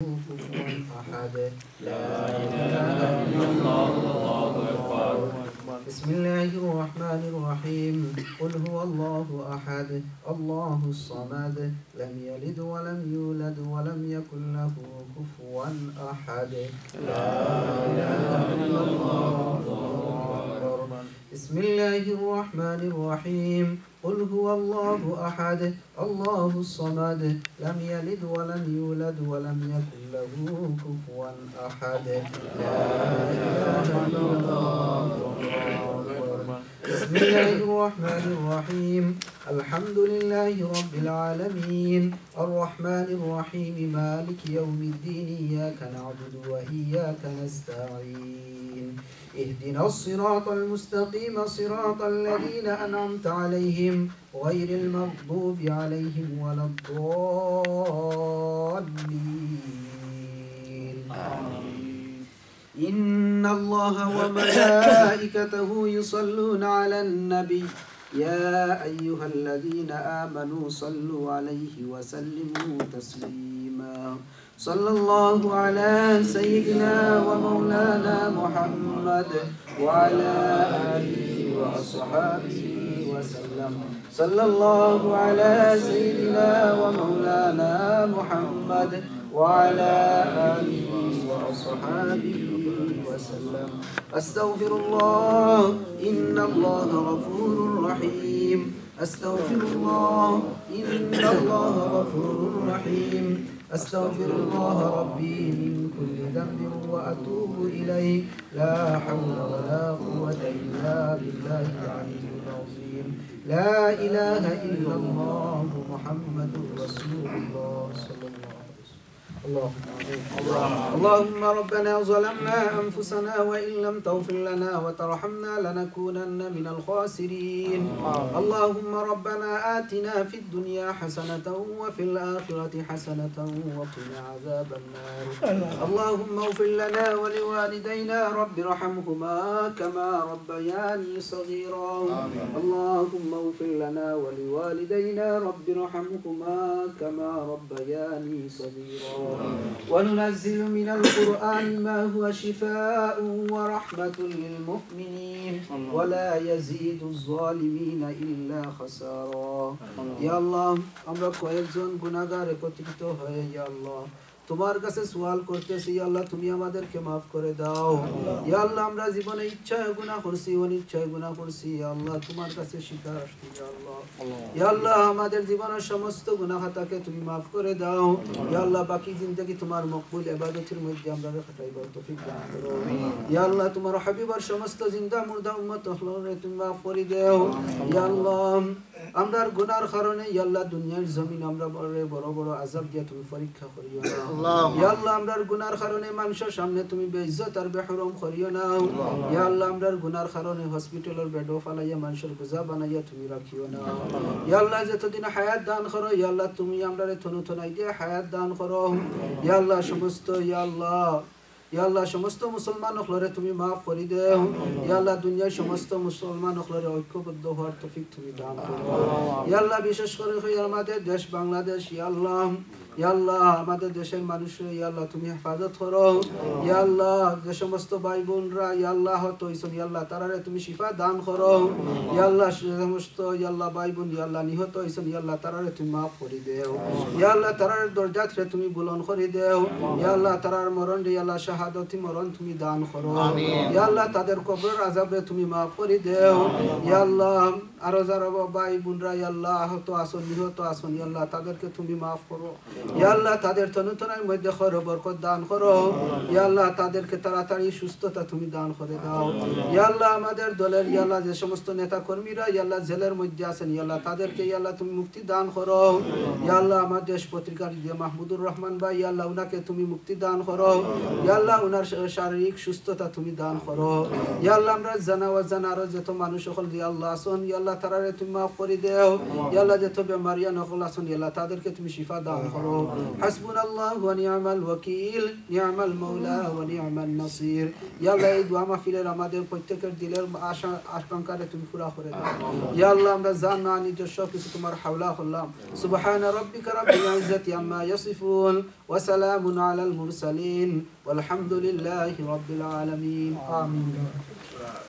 لا بسم الله الرحمن الرحيم. قل هو الله أحد الله الصمد لم يلد ولم يولد ولم يكن له كفوا أحد. لا إله إلا الله. الله الرحمن الرحيم. قل هو الله أحد الله الصمد لم يلد ولم يولد ولم يكن له كفوا أحد. لا إله إلا الله. بسم الله الرحمن الرحيم. الحمد لله رب العالمين. الرحمن الرحيم مالك يوم الدين إياك نعبد وإياك نستعين. اهدنا الصراط المستقيم صراط الذين أنعمت عليهم غير المغضوب عليهم ولا الضالين. إن الله وملائكته يصلون على النبي. يا أيها الذين آمنوا صلوا عليه وسلموا تسليما. صلى الله على سيدنا ومولانا محمد وعلى آله وأصحابه وسلم. صلى الله على سيدنا ومولانا محمد وعلى آله وأصحابه وسلم. أستغفر الله إن الله غفور رحيم. أستغفر الله إن الله غفور رحيم. أستغفر الله ربي من كل ذنب وأتوب إليه. لا حول ولا قوة إلا بالله العلي العظيم. لا إله إلا الله محمد رسول الله صلى الله عليه وسلم. اللهم ربنا ظلمنا أنفسنا وإن لم تغفر لنا وترحمنا لنكونن من الخاسرين. اللهم ربنا آتنا في الدنيا حسنة وفي الآخرة حسنة وقنا عذاب النار. اللهم اغفر لنا ولوالدينا رب ارحمهما كما ربياني صغيرا. اللهم اغفر لنا ولوالدينا رب ارحمهما كما ربياني صغيرا. وننزل من القرآن ما هو شفاء ورحمة للمؤمنين ولا يزيد الظالمين إلا خسارا. يا الله أمرك ويزن بنغار وتكتوها يا الله তোমার কাছে সোয়াল করতেছি আল্লাহ, তুমি আমাদেরকে মাফ করে দাও। আল্লাহ, আমরা জীবনে ইচ্ছায় গুনাহ করছি, অনিচ্ছায় গুনাহ করছি আল্লাহ, তোমার কাছে স্বীকার আসছি আল্লাহ। আল্লাহ, আমাদের জীবনের সমস্ত গুনাহ খাতাকে তুমি মাফ করে দাও। আল্লাহ, বাকি জিন্দেগি তোমার মকবুল ইবাদতের মধ্যে আমরা খাটাইবার তৌফিক দান করো। আল্লাহ, তোমার হাবিবার সমস্ত জিন্দা মুর্দা উম্মত তুমি মাফ করে দাও। আল্লাহ আমরার গুনার কারণে ইয়া আল্লাহ দুনিয়ার জমিন আমরা বড় বড় বড় আযাব দিয়ে তুমি পরীক্ষা করিও না ইয়া আল্লাহ আমরার গুনার কারণে মানুষের সামনে তুমি বেইজ্জত আর বেহরম করিও না ইয়া আল্লাহ আমরার গুনার কারণে হসপিটালের বেড ফালাইয়া মানুষের বোঝা বানাইয়া তুমি রাখিও না ইয়া আল্লাহ যতদিন হায়াত দান করো ইয়া আল্লাহ তুমি আমরারে থনু থনাই দিয়ে হায়াত দান করো ইয়া আল্লাহ সমস্ত ইয়া আল্লাহ ইয়া আল্লাহ সমস্ত মুসলমান হলরে তুমি মাফ করে দেও ইয়া আল্লাহ দুনিয়ার সমস্ত মুসলমান হলরে ঐক্যবদ্ধ হওয়ার তৌফিক তুমি দান করো ইয়া আল্লাহ বিশেষ করে হই আমাদের দেশ বাংলাদেশ ইয়া আল্লাহ ইয়া আল্লাহ আমাদের দেশের মানুষের ইয়া আল্লাহ তুমি হেফাজত করো ইয়া আল্লাহ যে সমস্ত ভাই বোনরা ইয়া আল্লাহ হতো ইসন ইয়া আল্লাহ তারারে তুমি শিফা দান করো ইয়া আল্লাহ সে সমস্ত ইয়া আল্লাহ ভাই বোন ইয়া আল্লাহ নিহত ইসন ইয়া আল্লাহ তারারে তুমি মাফ করে দেও ইয়া আল্লাহ তারার দরজাত রে তুমি বুলন করে দেও ইয়া আল্লাহ তারার মরণ রে ইয়া আল্লাহ শাহাদতি মরণ তুমি দান করো ইয়া আল্লাহ তাদের কবরের আযাবে তুমি মাফ করে দেও ইয়া আল্লাহ আরও যারা ভাই বোনরা ইয়া আল্লাহ আহত আসন নিহত আসন ইয়া আল্লাহ তাদেরকে তুমি মাফ করো আল্লাহ তাদের তনুতনের মধ্যে খর বরকত দান করো। আল্লাহ তাদেরকে তাড়াতাড়ি সুস্থতা তুমি দান করে দাও। আল্লাহ আমাদের দলের ইয়া যে সমস্ত নেতা কর্মীরা ইয়া জেলের মধ্যে আছেন ইয়া তাদেরকে ইয়া তুমি মুক্তি দান করো। ইয়া আল্লাহ আমার দেশ পত্রিকার যে মাহমুদুর রহমান ভাই ইয়া উনাকে তুমি মুক্তি দান করো। ইয়া উনার শারীরিক সুস্থতা তুমি দান করো। ইয়া আমরা জানা অজানা যত মানুষ সকল ইয়া আল্লাহ আসন তারারে তুমি মাফ করে দেও। ইয়া আল্লাহ যত বেমারিয়া নকল আসন ইয়া তাদেরকে তুমি শিফা দান করো। حسبنا الله ونعم الوكيل نعم المولى ونعم النصير ইয়াল্লাহ এই দোয়া মাহফিলের আমাদের প্রত্যেকের দিলের আশা আশঙ্কারে তুমি পুরা করে দাও ইয়া আল্লাহ আমরা জান না নিজস্ব কিছু তোমার হাওলা করলাম সুবহান রাব্বিকা রাব্বিল ইজ্জাতি আম্মা ইয়াসিফুন ওয়া সালামুন আলাল মুরসালিন والحمد لله رب العالمين آمين